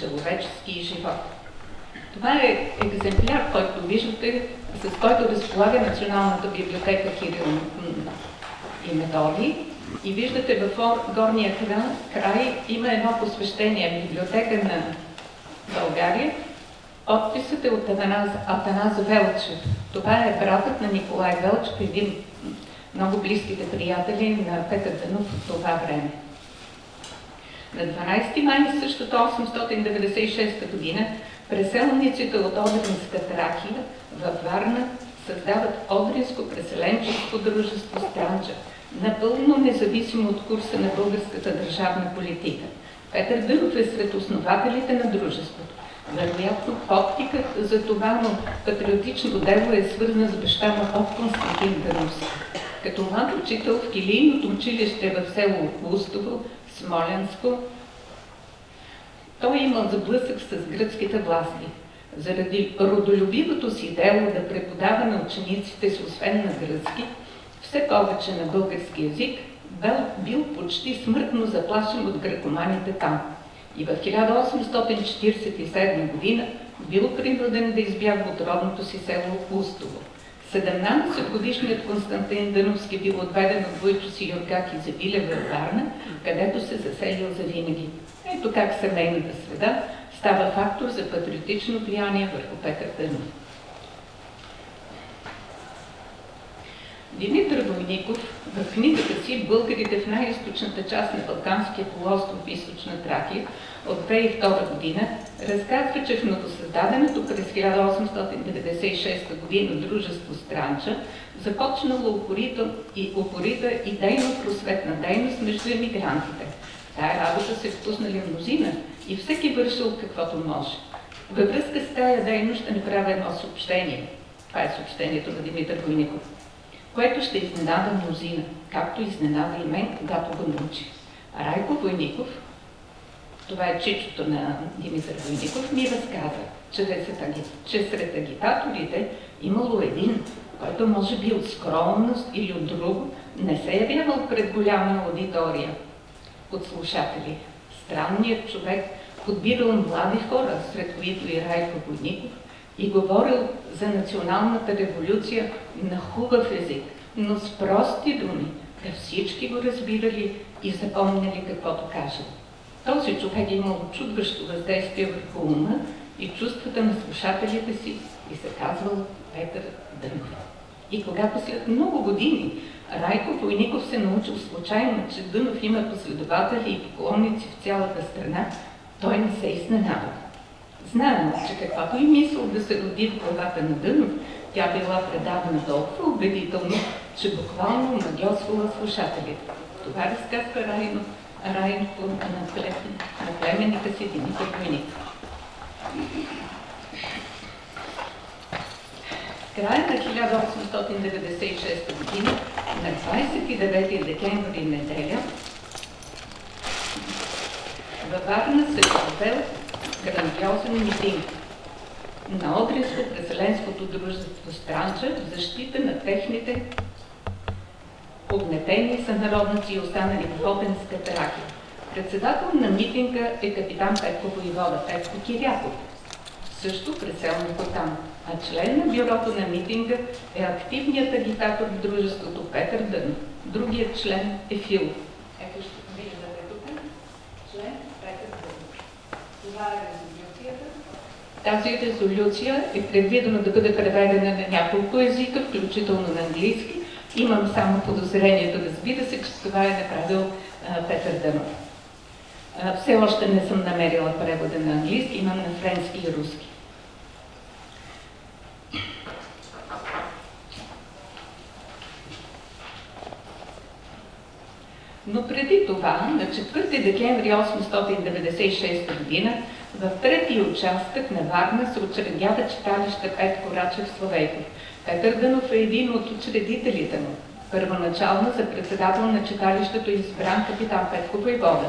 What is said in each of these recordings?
човечески живот. Това е екземпляр, който виждате, с който разполага Националната библиотека Кирил и Методи. И виждате в горния край има едно посвещение библиотека на България. Подписът е от Атаназ, Атаназ Велчев. Това е братът на Николай Велчев, един много близките приятели на Петър Дънов в това време. На 12 май същата 896 година преселниците от Одринска Тракия във Варна създават Одринско преселенческо дружество Странча, напълно независимо от курса на българската държавна политика. Петър Дъров е сред основателите на дружеството. Вероятно, подтикът за това му патриотично дело е свързан с баща му от Константин Дъновски. Като млад учител в килийното училище в село Устово, Смолянско, той имал заблъсък с гръцките власти. Заради родолюбивото си дело да преподава на учениците си, освен на гръцки, все повече на български язик, бил, почти смъртно заплашен от грекоманите там. И в 1847 година бил принуден да избягва от родното си село Устово. 17-годишният Константин Дъновски бил отведен от Войчо си Юргак и Забиле във Варна, където се заселил за винаги. Ето как семейната среда става фактор за патриотично влияние върху Петър Дънов. Димитър Войников в книгата си «Българите в най-источната част на Балканския полуостров в източна Тракия» от 2002 година разказва, че в новосъздаденото през 1896 година дружество Странча започнало упорита и, упорита идейно просветна дейност между емигрантите. Тая работа се впуснали мнозина и всеки вършил каквото може. Във връзка с тая дейност ще направя едно съобщение. Това е съобщението на Димитър Войников което ще изненада мнозина, както изненада и мен, когато го научи. Райко Войников, това е чичото на Димитър Войников, ми разказа, че, че сред агитаторите имало един, който може би от скромност или от друго не се е явявал пред голяма аудитория от слушатели. Странният човек подбирал млади хора, сред които и Райко Войников, и говорил за националната революция на хубав език, но с прости думи, да всички го разбирали и запомняли каквото кажа. Този човек е имал чудващо въздействие върху ума и чувствата на слушателите си и се казвал Петър Дънов. И когато след много години Райко Войников се научил случайно, че Дънов има последователи и поклонници в цялата страна, той не се изненава. Знаем, че каквато и мисъл да се роди в главата на Дънов, тя била предавана толкова убедително, че буквално магиосвала слушателите. Това разказва Райно, Райно на, на племените си Димитър Войников. края на 1896 година, на 29 декември неделя, във Варна се провел грандиозен митинг на Одринско-преселенското дружество Странча в защита на техните огнетени сънародници и останали в Опенската ракия. Председател на митинга е капитан Петко Воевода, Петко Киряков, също преселник там. А член на бюрото на митинга е активният агитатор в дружеството Петър Дън. Другият член е Фил. Ето ще виждате тук. Член Петър Дън. Това е резолюцията. Тази резолюция е предвидена да бъде преведена на няколко езика, включително на английски. Имам само подозрението, разбира се, че това е направил а, Петър Дънов. Все още не съм намерила превода на английски, имам на френски и руски. Но преди това, на 4 декември 896 г., в третия участък на Варна се учредява читалище Петко Рачев Славейков. Петър Дънов е един от учредителите му. Първоначално за председател на читалището е избран капитан Петко Войвода.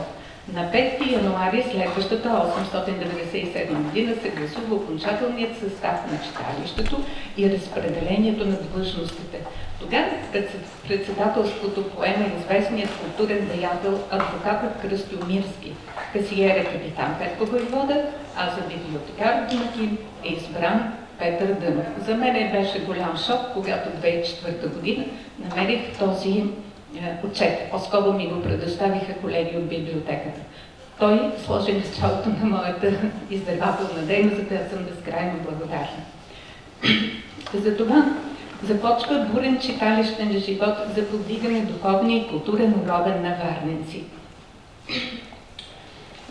На 5 януари следващата 897 година се гласува окончателният състав на читалището и разпределението на длъжностите. Тогава председателството поема известният културен деятел адвокатът Кръстомирски. касиер е капитан Петко Войвода, а за библиотекар домакин е избран Петър Дънов. За мен беше голям шок, когато 2004 година намерих този е, отчет. По-скоро ми го предоставиха колеги от библиотеката. Той сложи началото на моята издавателна дейност, за която съм безкрайно благодарна. Затова започва бурен читалищен живот за повдигане духовния и културен уровен на варненци.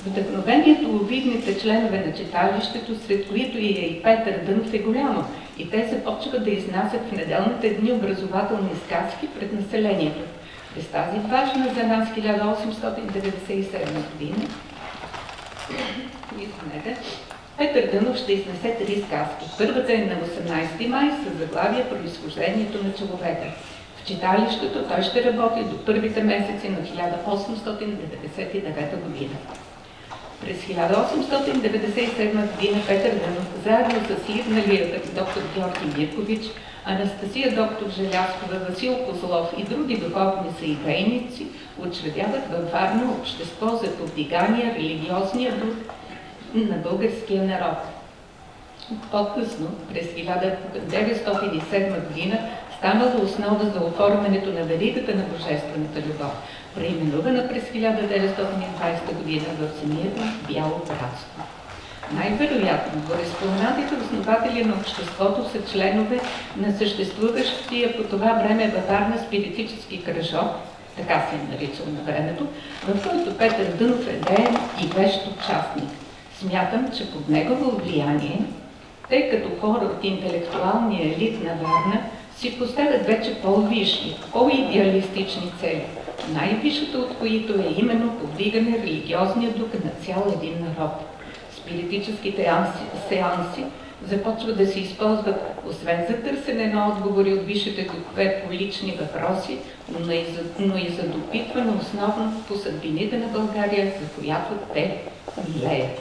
Вдъхновението у видните членове на читалището, сред които и е и Петър Дънов, е голямо и те започват да изнасят в неделните дни образователни сказки пред населението. През тази важна за нас 1897 година Петър Дънов ще изнесе три сказки. Първата е на 18 май с заглавие Произхождението на човека. В читалището той ще работи до първите месеци на 1899 година. През 1897 година Петър Дънов, заедно с идналия доктор Георги Миркович, Анастасия доктор Желяскова, Васил Козлов и други духовни съидейници учредяват във Варна общество за повдигания религиозния дух на българския народ. По-късно, през 1907 година, станала основа за оформянето на веригата на Божествената любов, преименувана през 1920 година в самието Бяло братство. Най-вероятно, гореспоменатите основатели на обществото са членове на съществуващия по това време във Варна спиритически кръжок, така се е наричал на времето, в който Петър Дънов е ден и вещ участник. Смятам, че под негово влияние, тъй като хора от интелектуалния елит на Варна си поставят вече по-висши, по-идеалистични цели, най-висшата от които е именно повдигане религиозния дух на цял един народ. Спиритическите сеанси започват да се използват освен за търсене на отговори от висшите духове по лични въпроси, но и за, но и за допитване основно по съдбините на България, за която те милеят.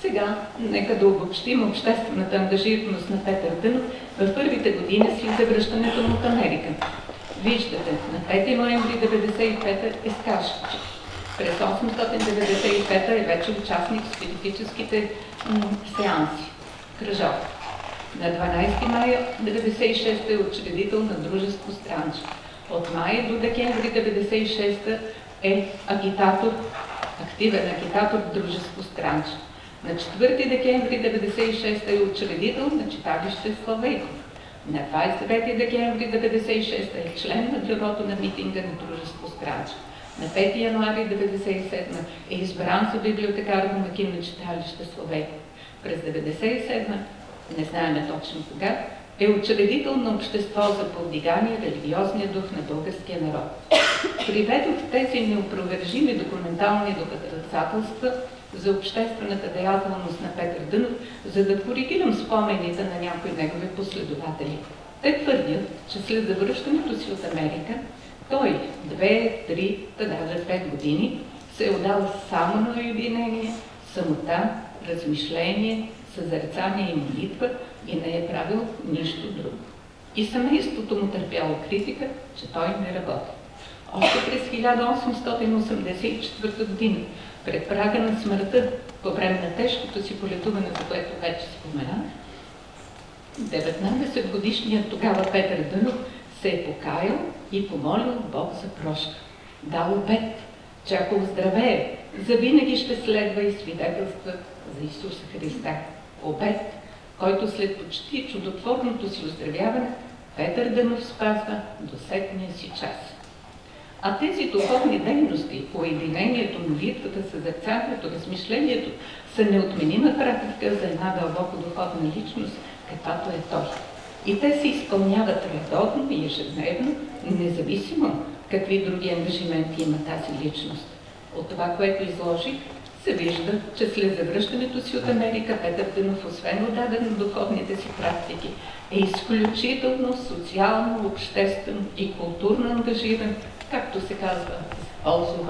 Сега, нека да обобщим обществената ангажираност на Петър Дънов в първите години след завръщането му от Америка. Виждате, на 5 ноември 1995 е скашчик. През 895 е вече участник в спиритическите сеанси. Кръжок. На 12 мая 1996 е учредител на дружество Странч. От май до декември 1996 е агитатор активен агитатор в дружество Странч. На 4 декември 1996 е учредител на читалище Славейков. На 29 декември 1996 е член на бюрото на митинга на дружество Странч. На 5 януари 1997 е избран за библиотекар домакин на читалище Славейков. През 1997, не знаеме точно кога, е учредител на общество за повдигание религиозния дух на българския народ. Приведох тези неопровержими документални доказателства за обществената деятелност на Петър Дънов, за да коригирам спомените на някои негови последователи. Те твърдят, че след завръщането си от Америка, той две, три, да даже пет години се е отдал само на уединение, самота, размишление, съзерцание и молитва и не е правил нищо друго. И семейството му търпяло критика, че той не работи. Още през 1884 година, пред прага на смъртта, по време на тежкото си полетуване, за което вече споменах, 19 годишният тогава Петър Дънов се е покаял и помолил Бог за прошка. Дал обед, че ако оздравее, завинаги ще следва и свидетелства за Исуса Христа. Обед, който след почти чудотворното си оздравяване, Петър Дънов спазва до сетния си час. А тези духовни дейности, поединението, молитвата, съзерцанието, размишлението са неотменима практика за една дълбоко духовна личност, каквато е той. И те се изпълняват редовно и ежедневно, независимо какви други ангажименти има тази личност. От това, което изложих, се вижда, че след завръщането си от Америка Петър Дънов, освен отдаден на духовните си практики, е изключително социално, обществено и културно ангажиран както се казва, Олзо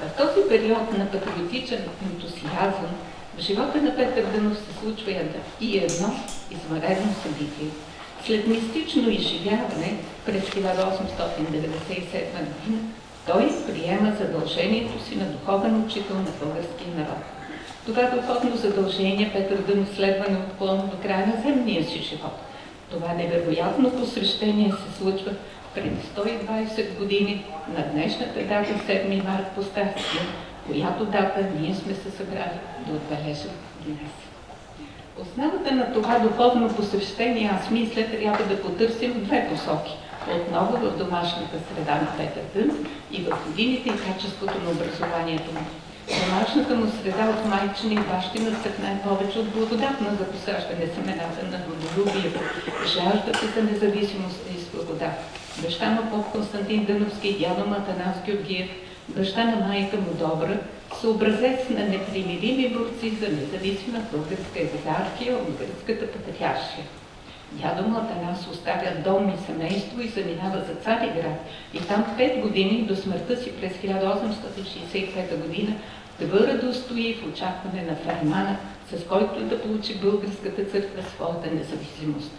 В този период на патриотичен ентусиазъм в живота на Петър Дънов се случва и едно извънредно събитие. След мистично изживяване през 1897 година той приема задължението си на духовен учител на българския народ. Това духовно задължение Петър Дънов следва неотклонно до края на земния си живот. Това невероятно посвещение се случва преди 120 години на днешната дата 7 март по Старския, която дата ние сме се събрали да отбележим днес. Основата на това духовно посвещение, аз мисля, трябва да потърсим две посоки. Отново в домашната среда на Петър Дън и в годините и качеството на образованието му. Домашната му среда от майчина и бащина стъпне повече от благодатна за посаждане семената на родолюбието, жаждата за независимост и свобода. Баща му поп Константин Дъновски дядо му Атанас Георгиев, баща на майка му Добра, са образец на непримирими борци за независима българска екзархия от гръцката патриаршия. Дядо му оставя дом и семейство и заминава за Цариград и там пет години до смъртта си през 1865 година твърдо устои в очакване на Фермана, с който да получи българската църква своята независимост.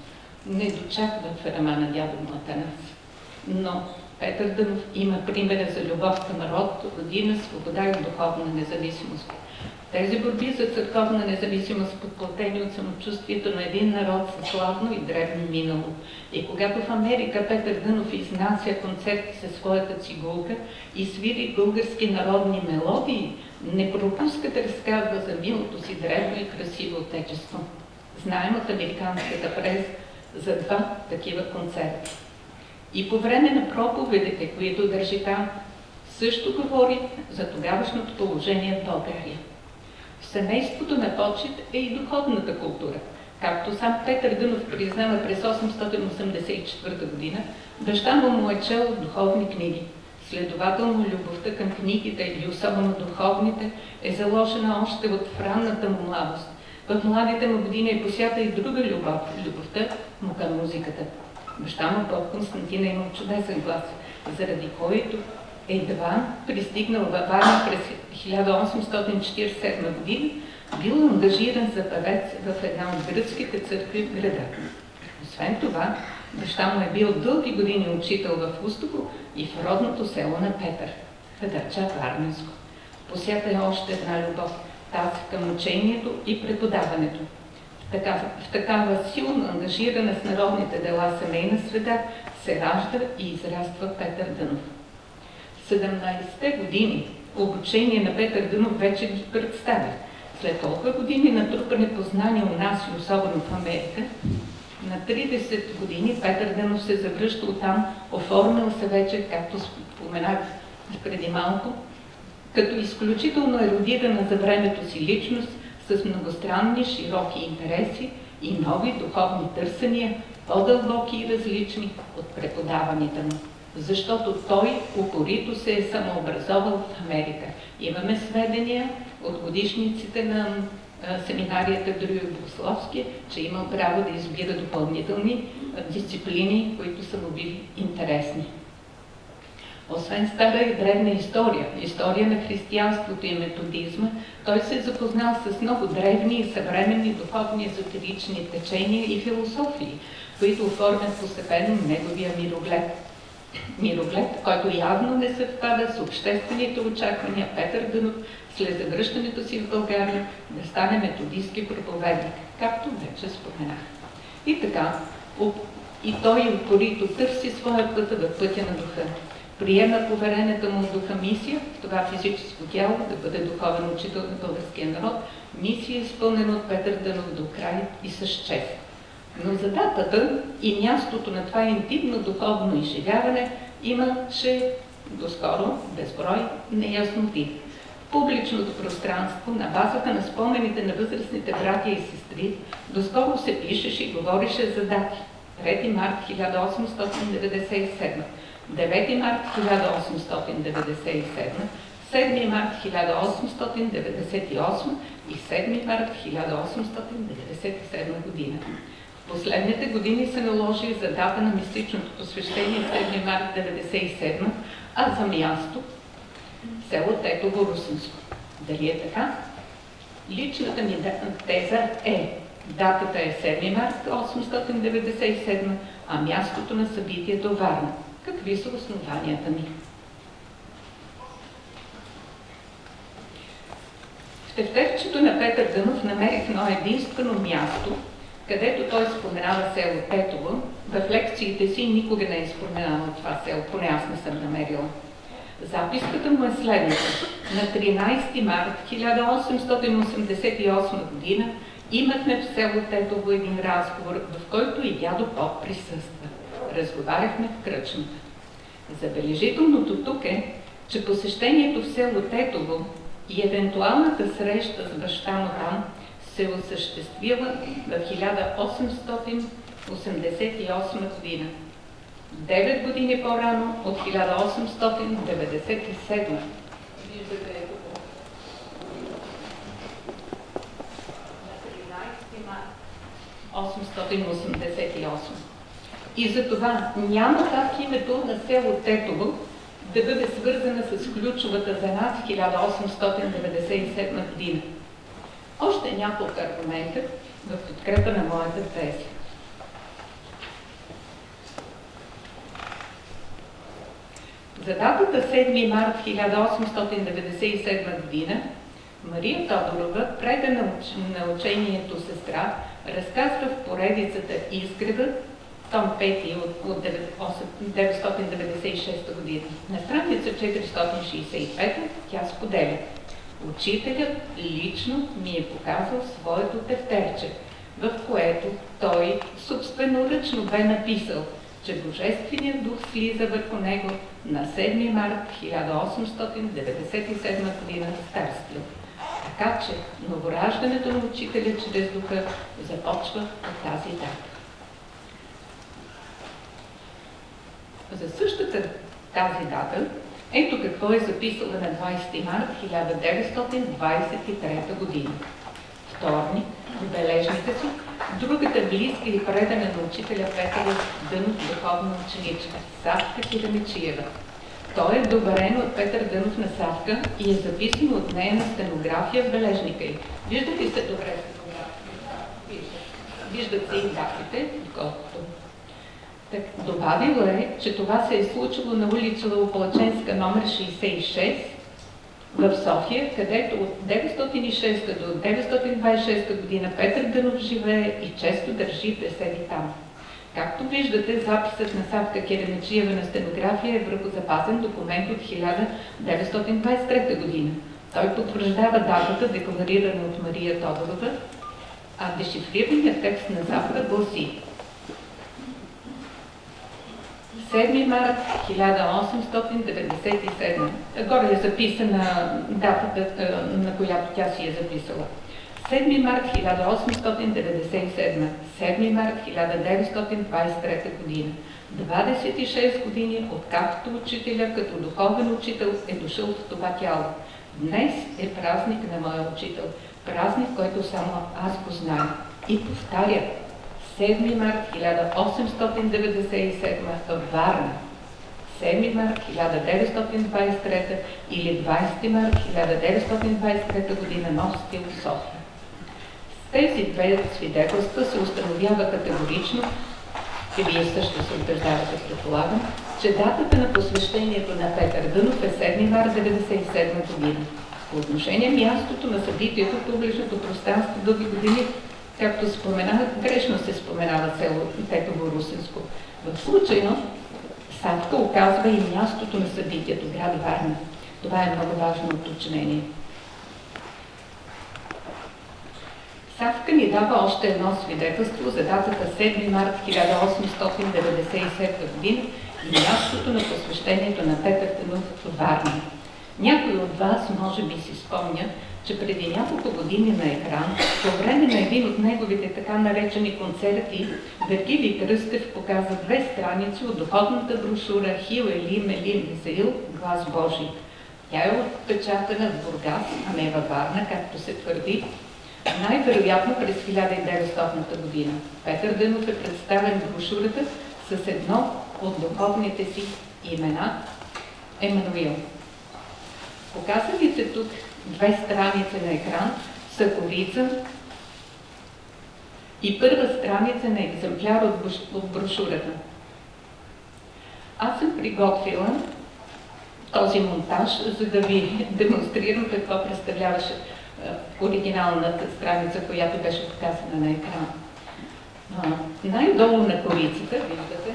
Не дочаква Фермана дядо му Атанас. Но Петър Дънов има примера за любов към род, родина, свобода и духовна независимост. Тези борби за църковна независимост, подплатени от самочувствието на един народ със славно и древно минало. И когато в Америка Петър Дънов изнася концерти със своята цигулка и свири български народни мелодии, не пропуска да разказва за милото си древно и красиво отечество. Знаем от американската прес за два такива концерти. И по време на проповедите, които държи там, също говори за тогавашното положение в България. В семейството на почет е и духовната култура. Както сам Петър Дънов признава през 884 година, баща му му е чел духовни книги. Следователно, любовта към книгите или особено духовните е заложена още от ранната му младост. В младите му години е посята и друга любов, любовта му към музиката. Баща му Бог Константина имал чудесен глас, заради който едва пристигнал във Варна през 1847 година, бил ангажиран за певец в една от гръцките църкви в града. Освен това, баща му е бил дълги години учител в Устово и в родното село на Петър, Федърча Варненско. Посята е още една любов, тази към учението и преподаването. В такава, силно ангажирана с народните дела семейна среда се ражда и израства Петър Дънов. 17-те години обучение на Петър Дънов вече ги представя. След толкова години натрупане познания у нас и особено в Америка, на 30 години Петър Дънов се завръща оттам, оформил се вече, както споменах преди малко, като изключително еродирана за времето си личност, с многостранни, широки интереси и нови духовни търсения, по-дълбоки и различни от преподаваните му защото той упорито се е самообразовал в Америка. Имаме сведения от годишниците на семинарията Дрюя Богословски, че имал право да избира допълнителни дисциплини, които са му били интересни. Освен стара и древна история, история на християнството и методизма, той се е запознал с много древни и съвременни духовни езотерични течения и философии, които оформят постепенно неговия мироглед мироглед, който явно не съвпада с обществените очаквания Петър Дънов след завръщането си в България да стане методистски проповедник, както вече споменах. И така, и той упорито търси своя път в пътя на духа. Приема поверената му от духа мисия, в това физическо тяло, да бъде духовен учител на българския народ, мисия изпълнена от Петър Дънов до край и с чест. Но за датата и мястото на това интимно духовно изживяване имаше доскоро безброй неясноти. Публичното пространство, на базата на спомените на възрастните братя и сестри, доскоро се пишеше и говореше за дати. 3 март 1897, 9 март 1897, 7 март 1898 и 7 март 1897 година. Последните години се наложи за дата на мистичното посвещение 7 март 1997, а за място село Тетово Русинско. Дали е така? Личната ми теза е датата е 7 март 897, а мястото на събитието Варна. Какви са основанията ми? В тефтерчето на Петър Дънов намерих едно единствено място, където той споменава село Тетово. В лекциите си никога не е споменавал това село, поне аз не съм намерила. Записката му е следната. На 13 март 1888 година имахме в село Тетово един разговор, в който и дядо Поп присъства. Разговаряхме в кръчната. Забележителното тук е, че посещението в село Тетово и евентуалната среща с баща му там се осъществила в 1888 година. Девет години по-рано от 1897. Виждате 888. И за това няма как името на село Тетово да бъде свързана с ключовата за над 1897 година. Още няколко аргумента в подкрепа на моята теза. За датата 7 март 1897 година Мария Тодорова, преда на учението сестра, разказва в поредицата Изгрева, том 5 от, от 996 година. На страница 465 тя споделя. Учителят лично ми е показал своето тефтерче, в което той собственоръчно бе написал, че Божественият дух слиза върху него на 7 март 1897 година в Старствил. Така че новораждането на учителя чрез духа започва от тази дата. За същата тази дата, ето какво е записала на 20 март 1923 година. Вторник, в бележника си, другата близка и предана на учителя Петър Дънов духовна ученичка, Савка Кирамичиева. Той е доверен от Петър Дънов на Савка и е записан от нея на стенография в бележника й. Виждате ли се добре стенография? Виждат се и датите, доколкото. Так, добавила е, че това се е случило на улица Лополаченска номер 66 в София, където от 906 до 926 година Петър Дънов живее и често държи беседи там. Както виждате, записът на Савка Керемечиева на стенография е върху запазен документ от 1923 година. Той потвърждава датата, декларирана от Мария Тодорова, а дешифрираният текст на Запада гласи 7 март 1897. Горе е записана датата, на която тя си е записала. 7 март 1897, 7 март 1923 година. 26 години, откакто учителя като духовен учител е дошъл в това тяло. Днес е празник на моя учител. Празник, който само аз го знам. И повтаря, 7 март 1897 в Варна. 7 март 1923 или 20 март 1923 година носите в София. С тези две свидетелства се установява категорично, и вие също се убеждавате, предполагам, че датата на посвещението на Петър Дънов е 7 март 1997 година. По отношение мястото на събитието в публичното пространство дълги години както споменах, грешно се споменава село Тетово Русинско. В случайно Савка оказва и мястото на събитието, град Варна. Това е много важно уточнение. Савка ни дава още едно свидетелство за датата 7 март 1897 година и мястото на посвещението на Петър Тенов в Варна. Някой от вас може би си спомня, че преди няколко години на екран, по време на един от неговите така наречени концерти, Вергили Кръстев показа две страници от духовната брошура Хил Ели Мелин Мисаил Глас Божий. Тя е отпечатана в Бургас, а не във Варна, както се твърди, най-вероятно през 1900 година. Петър Дънов е представен в брошурата с едно от духовните си имена Емануил. Показаните тук две страници на екран са корица и първа страница на екземпляр от брошурата. Аз съм приготвила този монтаж, за да ви демонстрирам какво представляваше оригиналната страница, която беше показана на екран. Най-долу на корицата, виждате,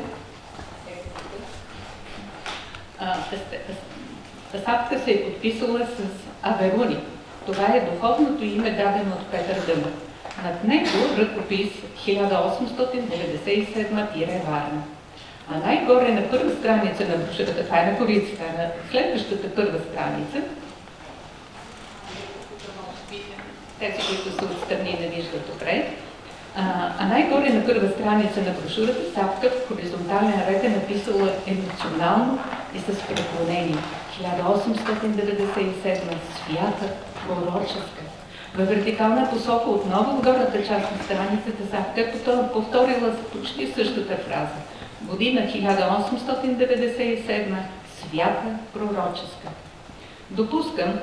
Сапка се е подписала с Аверуни. Това е духовното име, дадено от Петър Дъмър. Над него ръкопис 1897-Варна. А най-горе на първа страница на брошурата, това е на корицата, на следващата първа страница, тези, които са отстрани не виждат добре, а, а най-горе на първа страница на брошурата Савка в хоризонтален ред е написала емоционално и с преклонение. 1897 свята, пророческа. Във вертикална посока отново в горната част на страницата Савка е повторила почти същата фраза. Година 1897 свята, пророческа. Допускам,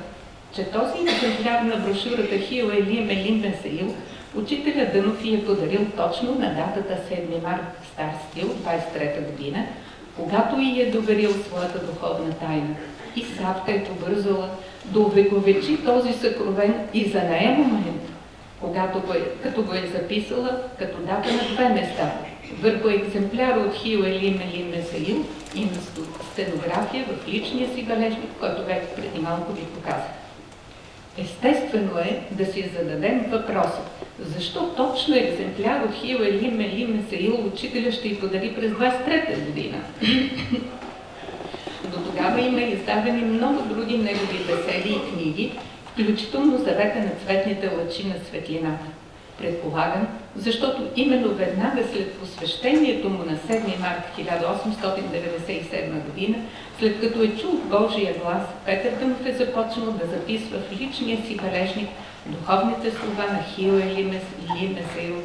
че този екземпляр на брошурата Хил Елим Елим Бенсаил Учителя Дънов я е подарил точно на датата 7 март Стар стил, 23-та година, когато и е доверил своята духовна тайна. И Савка е побързала да увековечи този съкровен и за нея момент, когато го е, като го е записала като дата на две места. Върху екземпляра от Хил Елим Елим Месаил и на стенография в личния си бележник, който вече преди малко ви показах. Естествено е да си зададем въпроса, защо точно екземпляр от Хил Елим Елим Месаил учителя ще й подари през 23-та година? До тогава има издадени много други негови беседи и книги, включително завета на цветните лъчи на светлината. Предполагам, защото именно веднага след посвещението му на 7 март 1897 година, след като е чул Божия глас, Петър Дънов е започнал да записва в личния си бележник духовните слова на Хил Елимес и Лимесейл.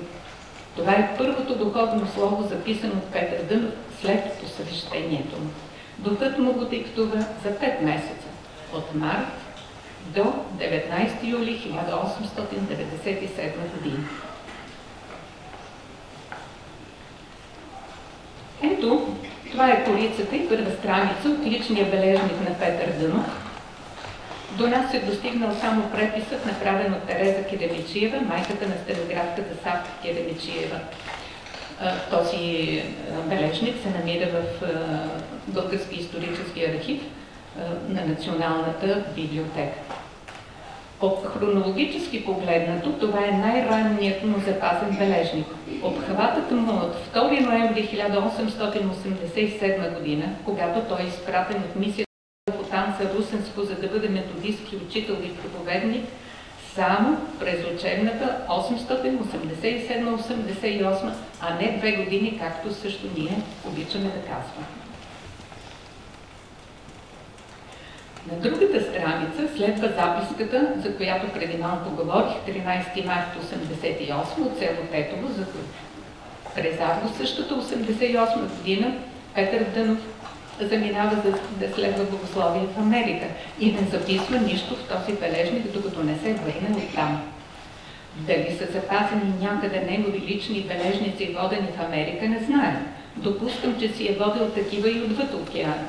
Това е първото духовно слово, записано от Петър Дънов след посвещението му. Духът му го диктува за 5 месеца, от март до 19 юли 1897 година. Ето, това е корицата и първа страница от личния бележник на Петър Дънов. До нас е достигнал само преписът, направен от Тереза Керемичиева, майката на стенографката Савка Керемичиева. Този бележник се намира в Български исторически архив на Националната библиотека. От хронологически погледнато, това е най-ранният му запазен бележник. Обхватът му от 2 ноември 1887 година, когато той е изпратен от мисията в Танца Русенско, за да бъде методистки учител и проповедник, само през учебната 887-88, а не две години, както също ние обичаме да казваме. На другата страница следва записката, за която преди малко говорих, 13 март 88 от село Тетово, за през август същата 88 година Петър Дънов заминава за да следва богословие в Америка и не записва нищо в този бележник, докато не се върне от там. Дали са запазени някъде негови лични бележници, водени в Америка, не знаем. Допускам, че си е водил такива и отвъд океана.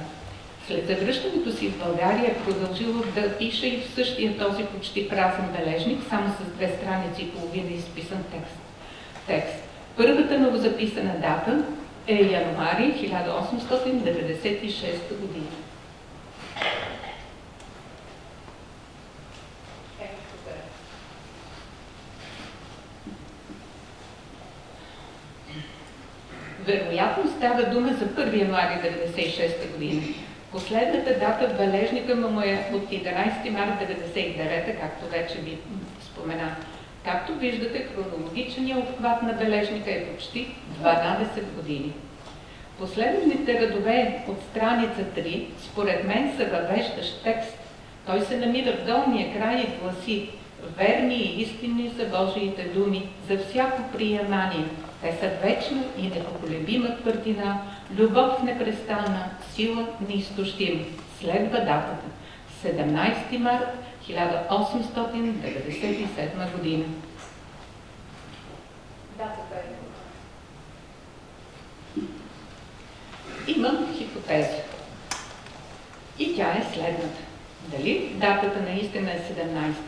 След завръщането си в България е продължил да пише и в същия този почти празен бележник, само с две страници и половина изписан текст. текст. Първата новозаписана дата е януари 1896 година. Вероятно става дума за 1 януари 1996 година. Последната дата в бележника му е от 11 марта 1999, както вече ви споменах. Както виждате, хронологичният обхват на бележника е почти 12 години. Последните редове от страница 3, според мен са въвеждащ текст. Той се намира в долния край и гласи Верни и истинни са Божиите думи за всяко приемание. Те са вечна и непоколебима твърдина, любов непрестанна, сила неизтощима. Следва датата. 17 март 1897 година. Датата е. Имам хипотеза. И тя е следната. Дали датата наистина е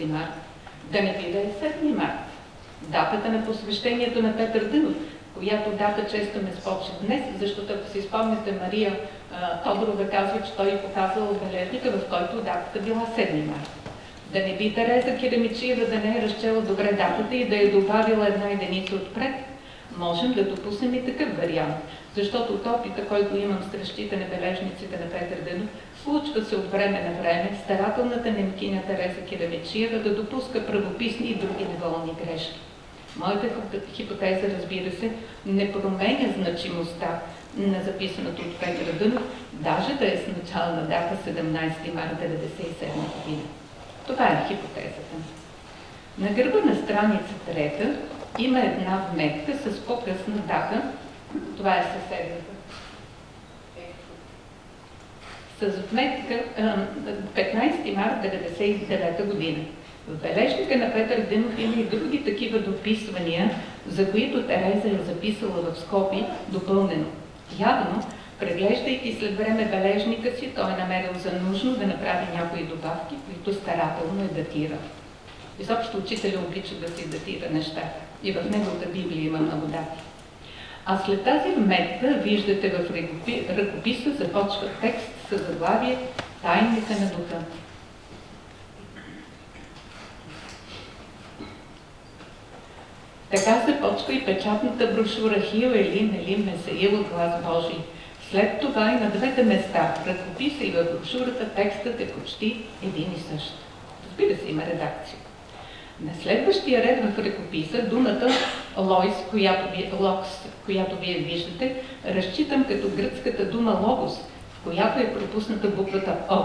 17 март? Да не би да е 7 март. Датата на посвещението на Петър Дънов, която дата често ме спочва днес, защото ако си спомняте Мария Тодорова казва, че той показал бележника, в който датата била 7 марта. Да не би Тереза Керамичиева да не е разчела добре датата и да е добавила една единица отпред, можем да допуснем и такъв вариант. Защото от опита, който имам с ръщите на бележниците на Петър Дънов, случва се от време на време старателната немкиня Тереза Керамичиева да допуска правописни и други неволни грешки. Моята хипотеза, разбира се, не променя значимостта на записаното от Петър Дънов, даже да е с начална дата 17 марта 1997 година. Това е хипотезата. На гърба на страница трета има една вметка с по-късна дата. Това е съседната. С вметка 15 марта 1999 година. В бележника на Петър Димов има и други такива дописвания, за които Тереза е записала в скопи допълнено. Явно, преглеждайки след време бележника си, той е намерил за нужно да направи някои добавки, които старателно е датирал. Изобщо учителя обича да си датира неща. И в неговата Библия има много дати. А след тази вметка, виждате в ръкописа, започва текст с заглавие Тайните на духа. Така започва и печатната брошура Хил Елин Елин Месаил от глас Божий. След това и на двете места, в ръкописа и в брошурата, текстът е почти един и същ. Разбира се, има редакция. На следващия ред в ръкописа думата лойс, която ви, локс, която вие виждате, разчитам като гръцката дума логос, в която е пропусната буквата О.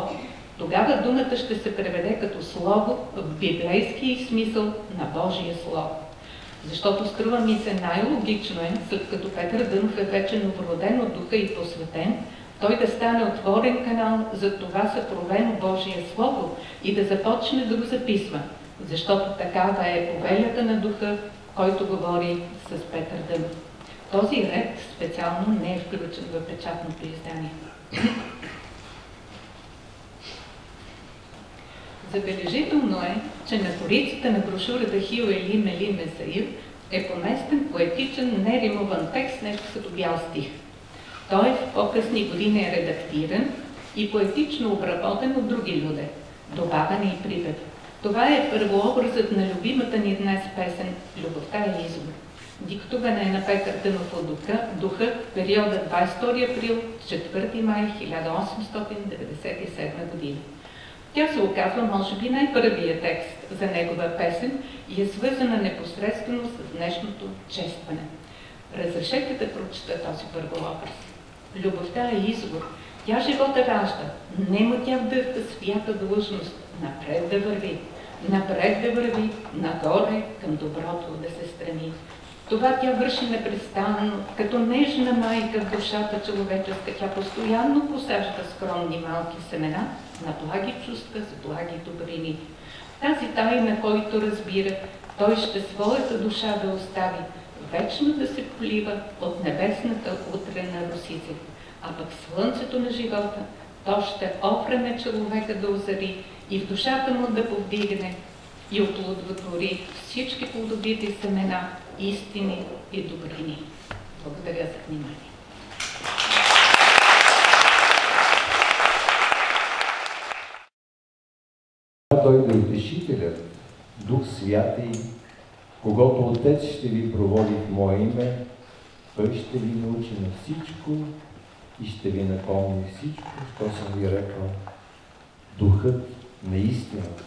Тогава думата ще се преведе като слово в библейски смисъл на Божия Слово. Защото струва ми се най-логично е, след като Петър Дънов е вече новороден от духа и посветен, той да стане отворен канал за това съкровено Божие Слово и да започне да го записва, защото такава е повелята на духа, който говори с Петър Дънов. Този ред специално не е включен в печатното издание. Забележително е, че на корицата на брошурата Хил Ели Мели Месаир е поместен поетичен, неримован текст, нещо като бял стих. Той в по-късни години е редактиран и поетично обработен от други люде. Добавяне и припев. Това е първообразът на любимата ни днес песен «Любовта е извор». Диктувана е на Петър Дънов от духа, духа в периода 22 април 4 май 1897 година. Тя се оказва, може би, най-първия текст за негова песен и е свързана непосредствено с днешното честване. Разрешете да прочета този първообраз. Любовта е извор. Тя живота ражда. Нема тя вдъхта свята длъжност. Напред да върви. Напред да върви. Нагоре към доброто да се страни. Това тя върши непрестанно, като нежна майка в душата човеческа. Тя постоянно посажда скромни малки семена на благи чувства с благи добрини. Тази тайна, който разбира, той ще своята душа да остави, вечно да се полива от небесната утрена русица. А пък слънцето на живота, то ще опреме човека да озари и в душата му да повдигне и оплодотвори всички плодовити семена, истини и добрини. Благодаря за внимание. Дойде Утешителят, Дух Святий, когато Отец ще ви проводи в Мое име, Той ще ви научи на всичко и ще ви напомни всичко, що съм ви рекал. Духът на истината.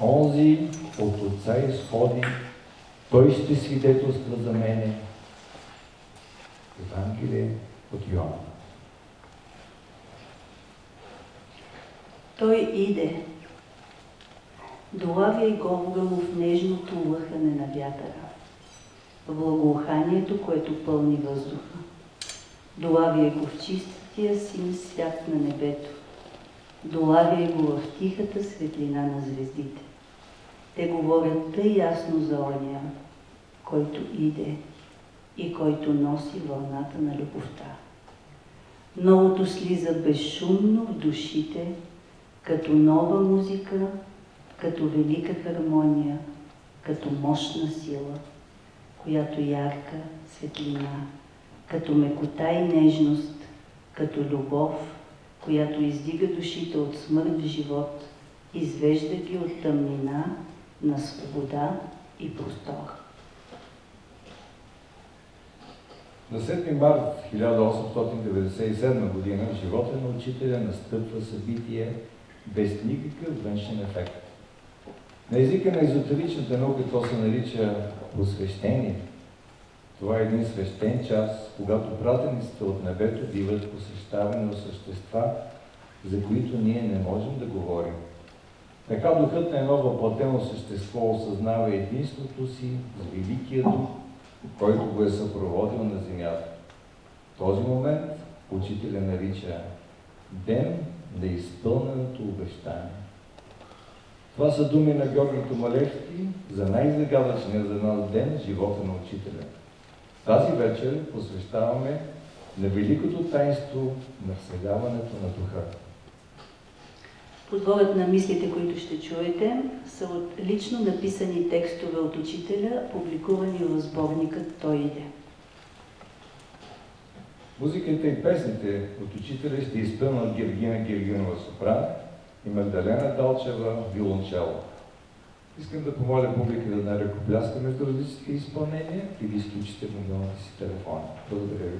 Онзи от Отца изходи, Той ще свидетелства за мене. Евангелие от Йоанна. Той иде. Долавя и Голга му в нежното лъхане на вятъра, благоуханието, което пълни въздуха. Долавя го в чистия син свят на небето. Долавя го в тихата светлина на звездите. Те говорят тъй ясно за оня, който иде и който носи вълната на любовта. Новото слиза безшумно в душите, като нова музика като велика хармония, като мощна сила, която ярка светлина, като мекота и нежност, като любов, която издига душите от смърт в живот, извежда ги от тъмнина на свобода и простор. На 7 март 1897 година в живота на учителя настъпва събитие без никакъв външен ефект. На езика на езотеричната наука то се нарича посвещение. Това е един свещен час, когато пратениците от небето биват посещавани от същества, за които ние не можем да говорим. Така духът на едно въплатено същество осъзнава единството си с Великия Дух, който го е съпроводил на земята. В този момент учителя нарича Ден на изпълненото обещание. Това са думи на Георги Томалевски за най-загадъчния за нас ден живота на учителя. Тази вечер посвещаваме на великото таинство на вселяването на духа. Подборът на мислите, които ще чуете, са от лично написани текстове от учителя, публикувани в сборникът Той иде. Музиката и песните от учителя ще изпълнят Гергина Гергинова сопран и Магдалена Далчева виолончело. Искам да помоля публиката да не ръкопляска между различните изпълнения и да изключите мобилните си телефони. Благодаря ви.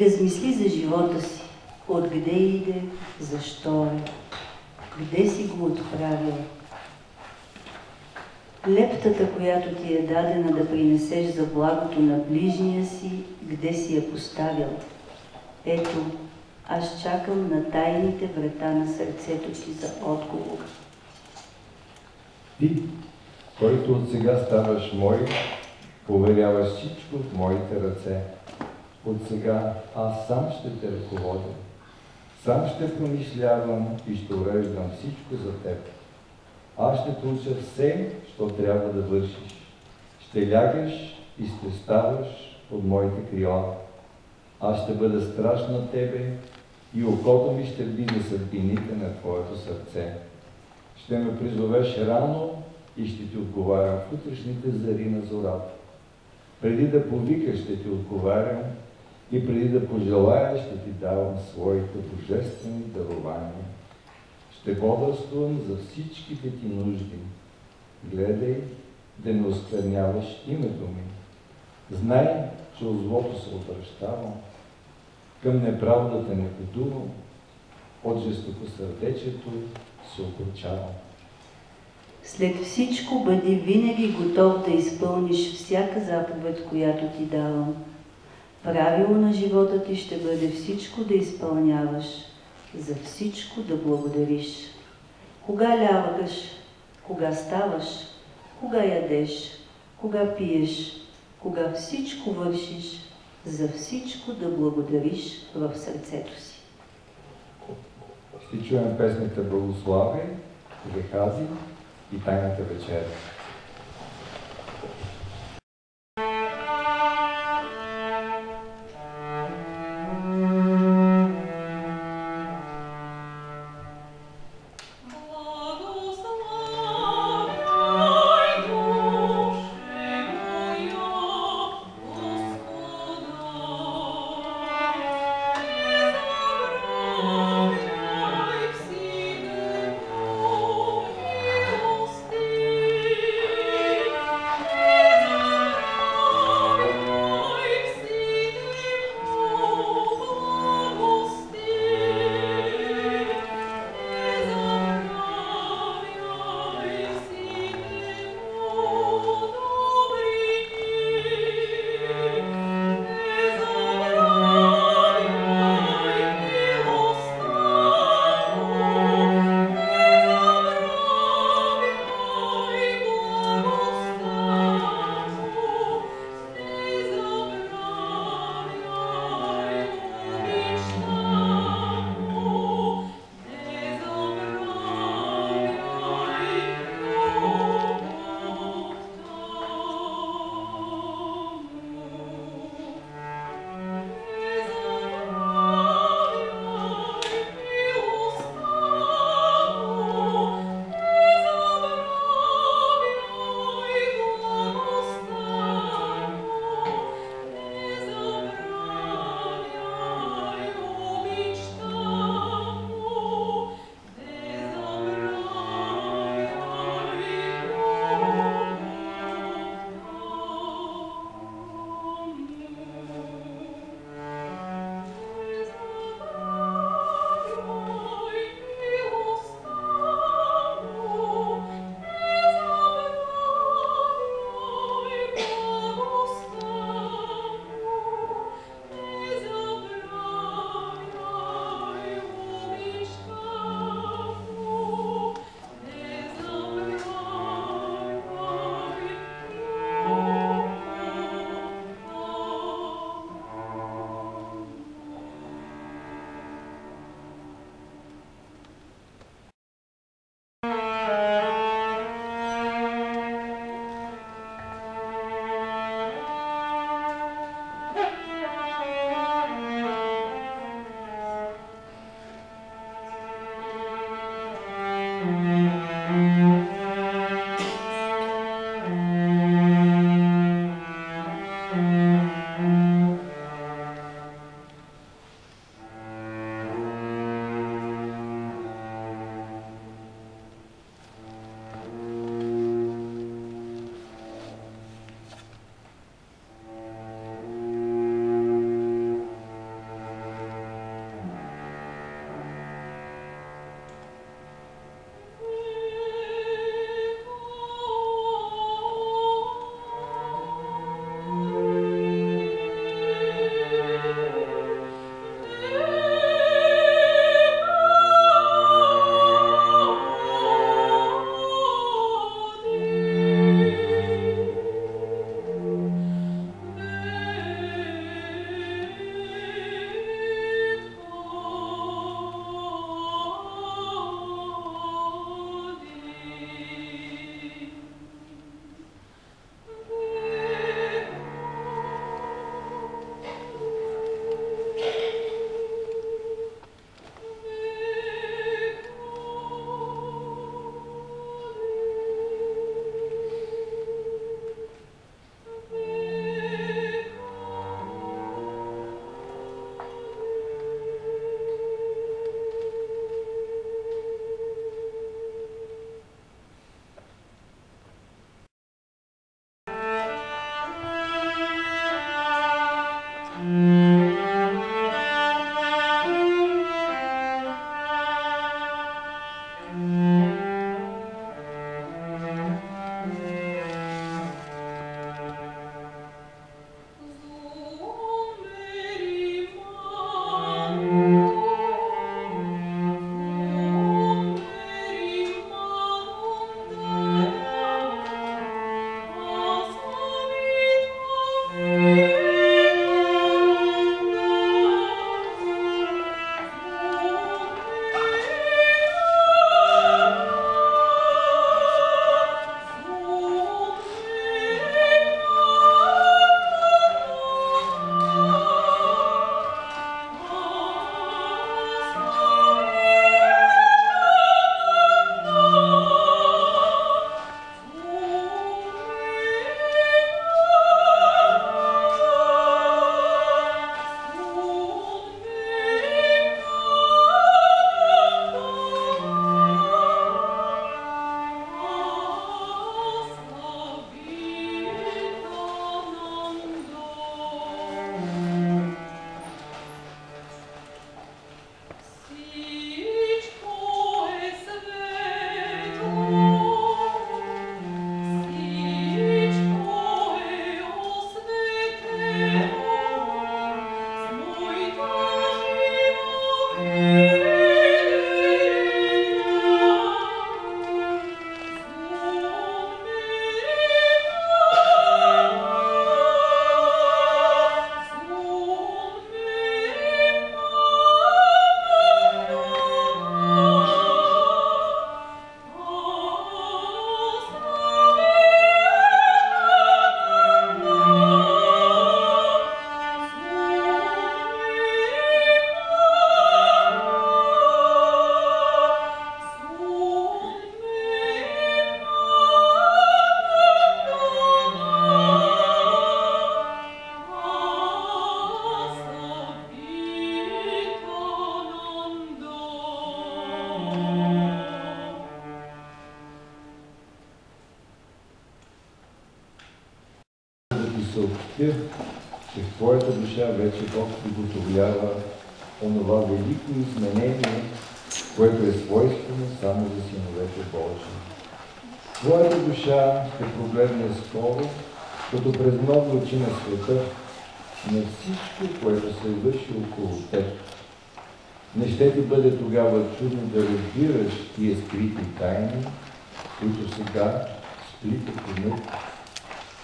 Размисли за живота си, откъде иде, защо е, къде си го отправил. Лептата, която ти е дадена да принесеш за благото на ближния си, къде си я поставил. Ето, аз чакам на тайните врата на сърцето ти за отговор. Ти, който от сега ставаш мой, поверяваш всичко в моите ръце. От сега аз сам ще те ръководя. Сам ще помишлявам и ще уреждам всичко за теб. Аз ще те все, що трябва да вършиш. Ще лягаш и ще ставаш от моите крила. Аз ще бъда страж на тебе и окото ми ще биде съдбините на твоето сърце. Ще ме призовеш рано и ще ти отговарям в утрешните зари на зората. Преди да повикаш, ще ти отговарям и преди да пожелая, ще ти давам своите божествени дарования. Ще бодрствувам за всичките ти нужди. Гледай да не оскверняваш името ми. Знай, че от злото се отвръщавам, към неправдата не подувам, от жестокосърдечието се огорчавам. След всичко бъди винаги готов да изпълниш всяка заповед, която ти давам. Правило на живота ти ще бъде всичко да изпълняваш, за всичко да благодариш. Кога лягаш, кога ставаш, кога ядеш, кога пиеш, кога всичко вършиш, за всичко да благодариш в сърцето си. Ще чуем песните Благослави, Гехази и Тайната вечеря.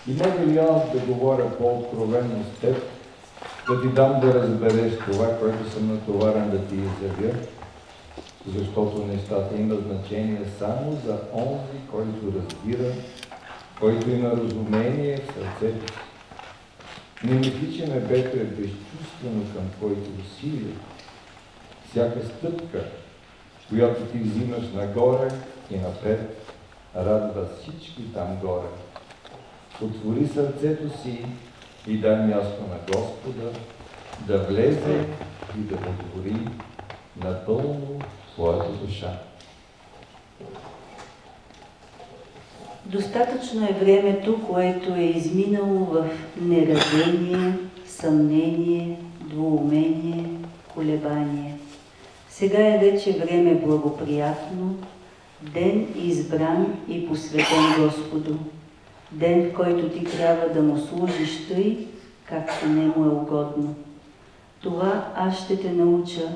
И мога ли аз да говоря по-откровенно с теб, да ти дам да разбереш това, което съм натоварен да ти изявя, защото нещата имат значение само за онзи, който разбира, който има разумение в сърцето си. Не мисли, че небето е безчувствено към твоите усилия. Всяка стъпка, която ти взимаш нагоре и напред, радва всички там горе. Отвори сърцето си и дай място на Господа да влезе и да отвори напълно твоята душа. Достатъчно е времето, което е изминало в неразение, съмнение, двоумение, колебание. Сега е вече време благоприятно, ден избран и посветен Господу, ден, в който ти трябва да му служиш тъй, както не му е угодно. Това аз ще те науча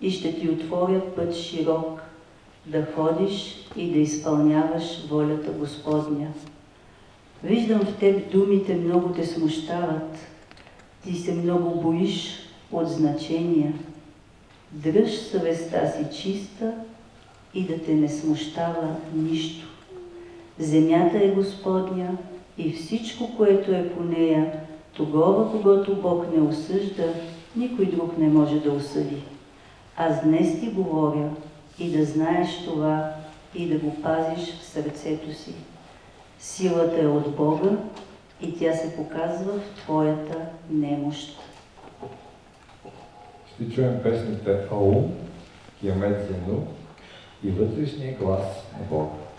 и ще ти отворя път широк, да ходиш и да изпълняваш волята Господня. Виждам в теб думите много те смущават. Ти се много боиш от значения. Дръж съвестта си чиста и да те не смущава нищо. Земята е Господня и всичко, което е по нея, тогава, когато Бог не осъжда, никой друг не може да осъди. Аз днес ти говоря и да знаеш това и да го пазиш в сърцето си. Силата е от Бога и тя се показва в твоята немощ. Ще чуем песните Аум, Киамет Зену и вътрешния глас на Бога.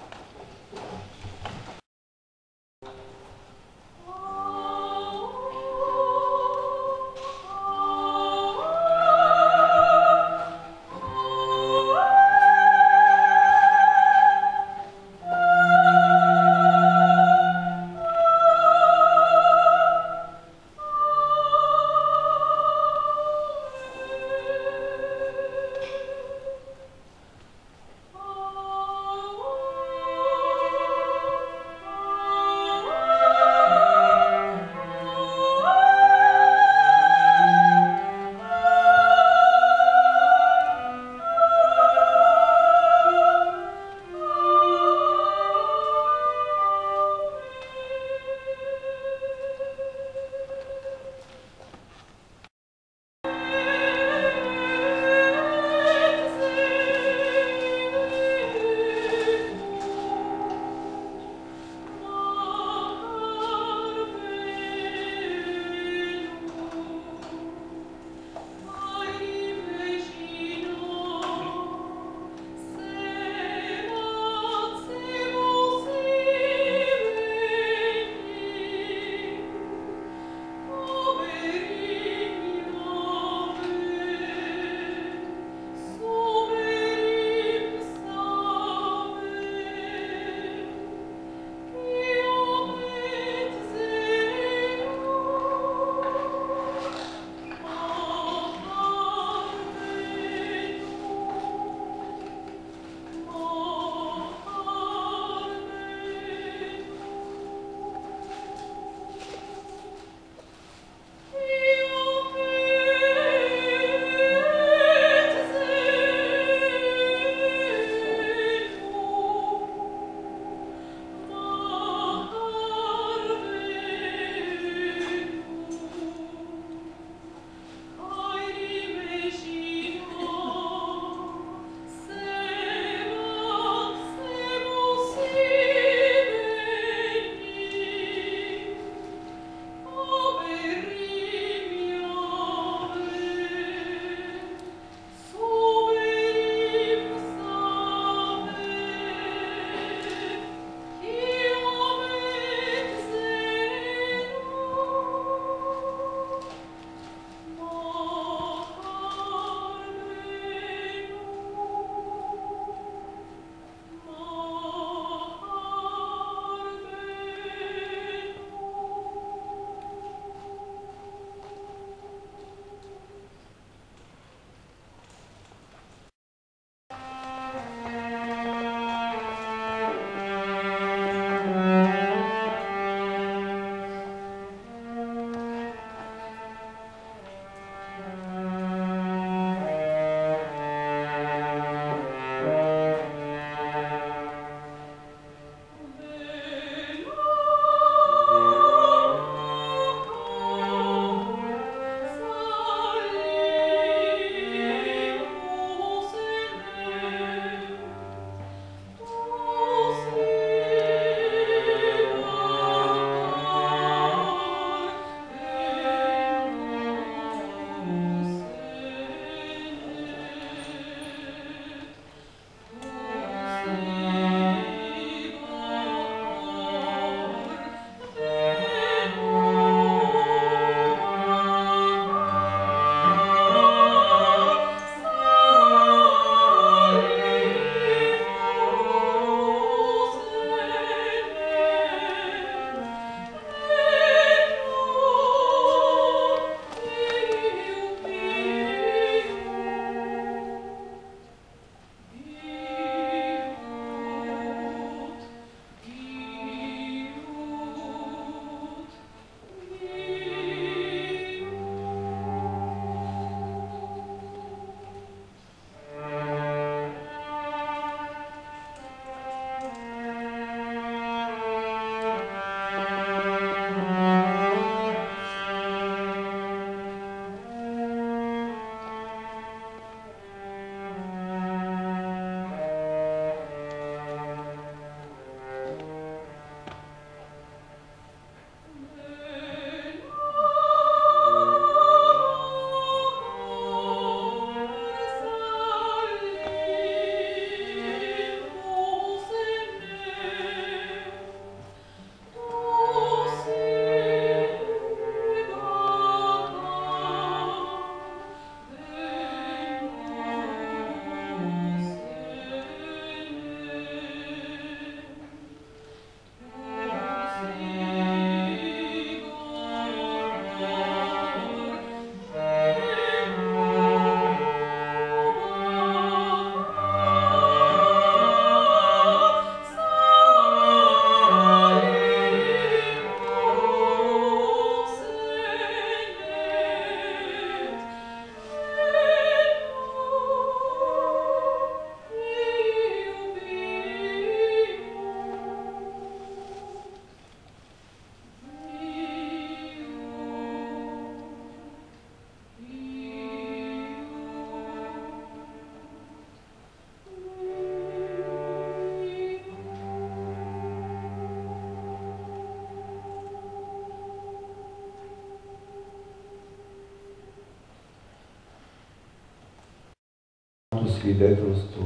Свидетелство,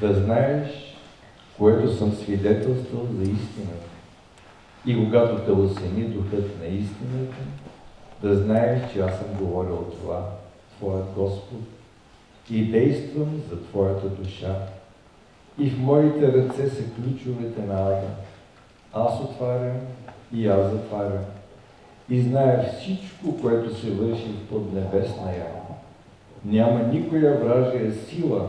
да знаеш, което съм свидетелствал за истината. И когато те осени духът на истината, да знаеш, че аз съм говорил това, Твоят Господ, и действам за Твоята душа. И в моите ръце са ключовете на Ада. Аз отварям и аз затварям. И зная всичко, което се върши в поднебесна яма. Няма никоя вражия сила,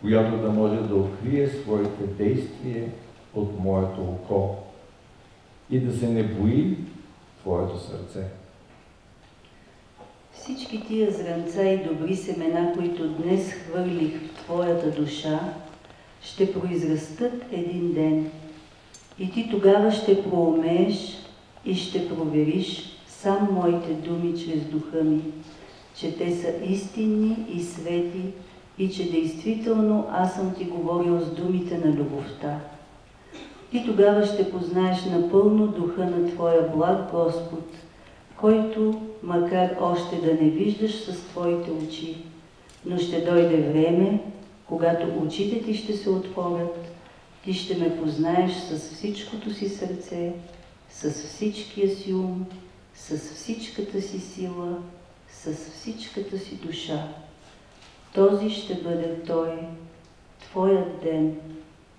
която да може да укрие своите действия от моето око и да се не бои Твоето сърце. Всички тия зранца и добри семена, които днес хвърлих в Твоята душа, ще произрастат един ден. И ти тогава ще проумееш и ще провериш сам моите думи чрез духа ми, че те са истинни и свети и че действително аз съм ти говорил с думите на любовта. Ти тогава ще познаеш напълно духа на Твоя благ Господ, който, макар още да не виждаш с Твоите очи, но ще дойде време, когато очите ти ще се отворят, ти ще ме познаеш с всичкото си сърце, с всичкия си ум, с всичката си сила, с всичката си душа. Този ще бъде Той, Твоят ден,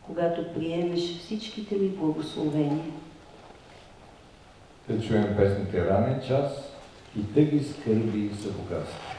когато приемеш всичките ми благословения. Да чуем песните ранен час и тъги скърби за богатство.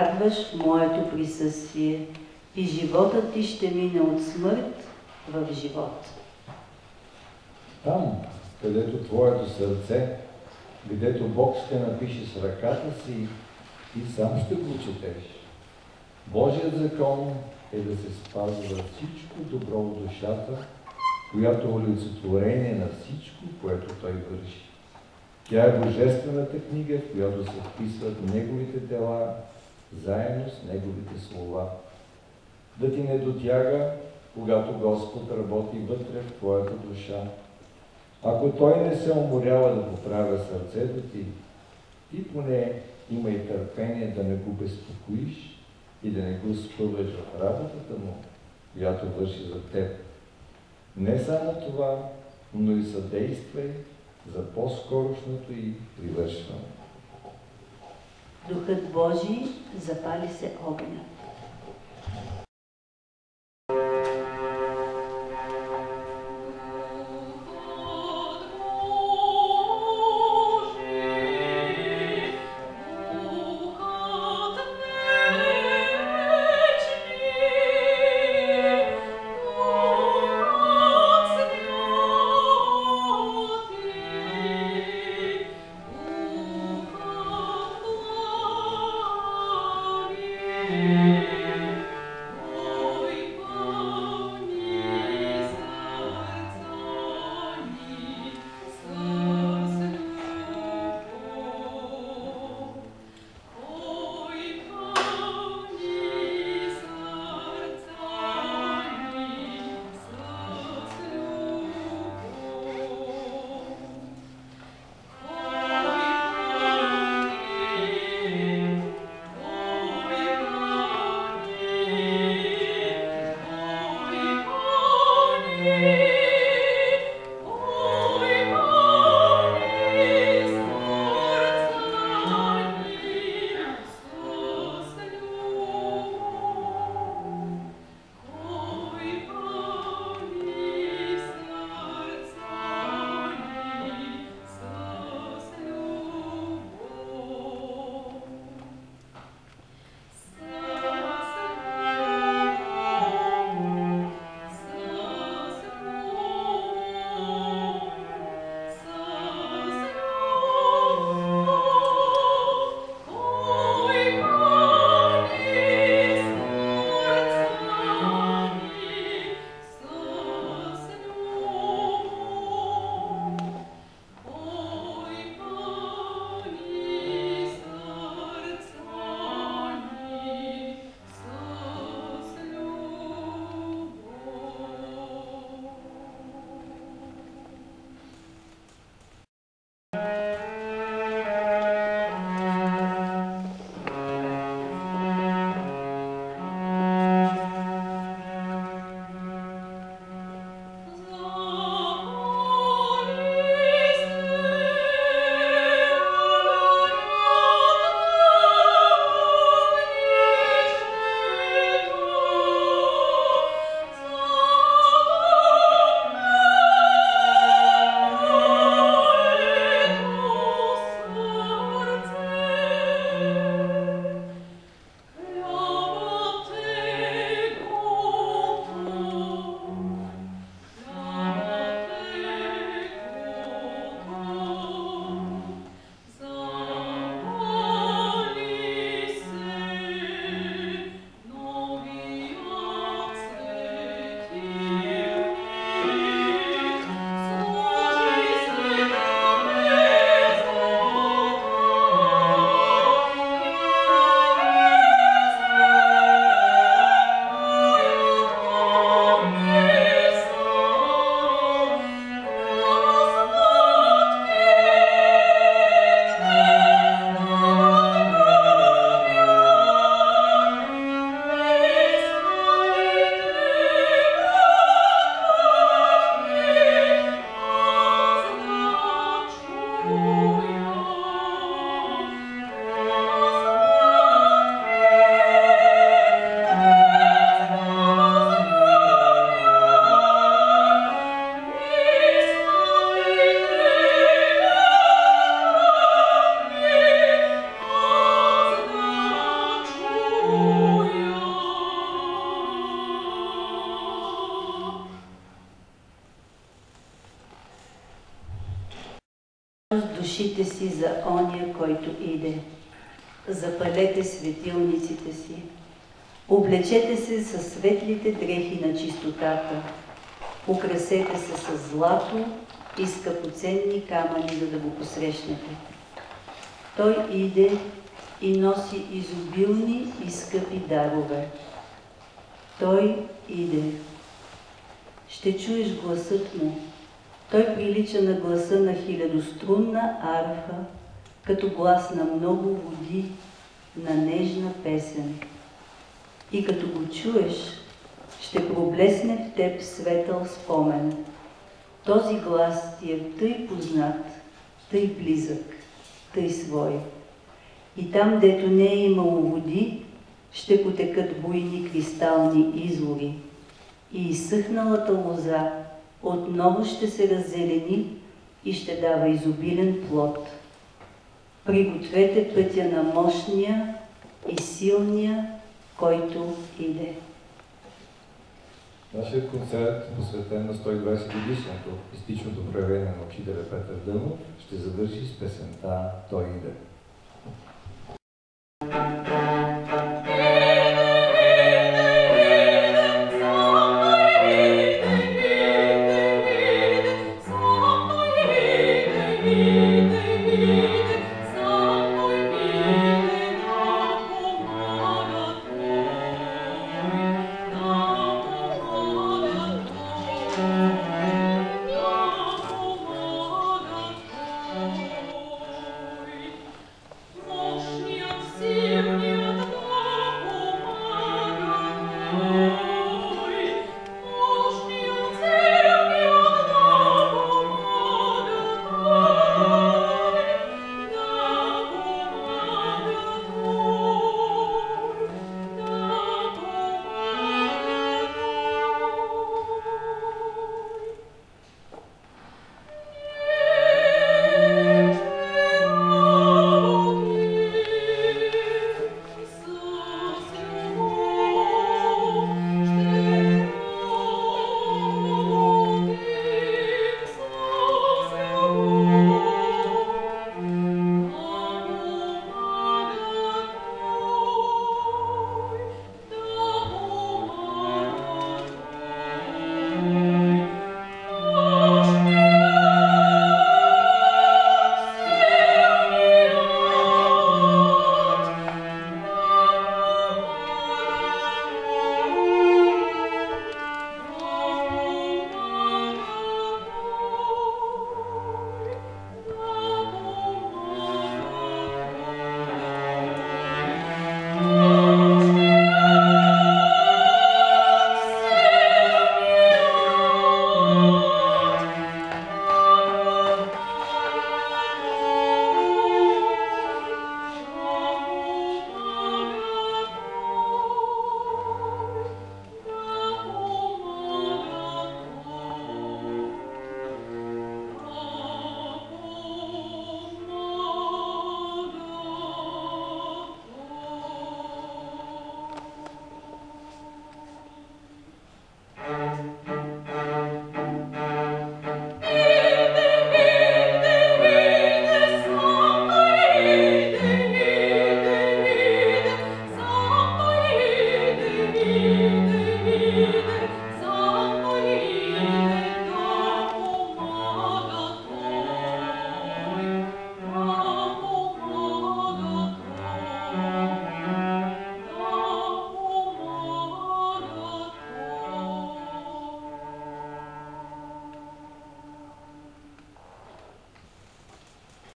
В моето присъствие и животът ти ще мине от смърт в живот. Там, където твоето сърце, където Бог ще напише с ръката си и сам ще го четеш. Божият закон е да се спазва всичко добро в душата, която е олицетворение на всичко, което Той върши. Тя е божествената книга, в която се вписват Неговите дела, заедно с Неговите слова. Да ти не дотяга, когато Господ работи вътре в твоята душа. Ако Той не се уморява да поправя сърцето ти, ти поне има и търпение да не го безпокоиш и да не го спъваш в работата му, която върши за теб. Не само това, но и съдействай за по-скорошното и привършване. Духът Божий запали се огънят. Душите си за оня, който иде. Запалете светилниците си. Облечете се със светлите дрехи на чистотата. Украсете се с злато и скъпоценни камъни, за да го посрещнете. Той иде и носи изобилни и скъпи дарове. Той иде. Ще чуеш гласът му. Той прилича на гласа на хилядострунна арфа, като глас на много води, на нежна песен. И като го чуеш, ще проблесне в теб светъл спомен. Този глас ти е тъй познат, тъй близък, тъй свой. И там, дето не е имало води, ще потекат буйни кристални извори. И изсъхналата лоза отново ще се раззелени и ще дава изобилен плод. Пригответе пътя на мощния и силния, който иде. Нашият концерт, посветен на 120 годишното истичното проявление на учителя Петър Дънов, ще завърши с песента Той иде.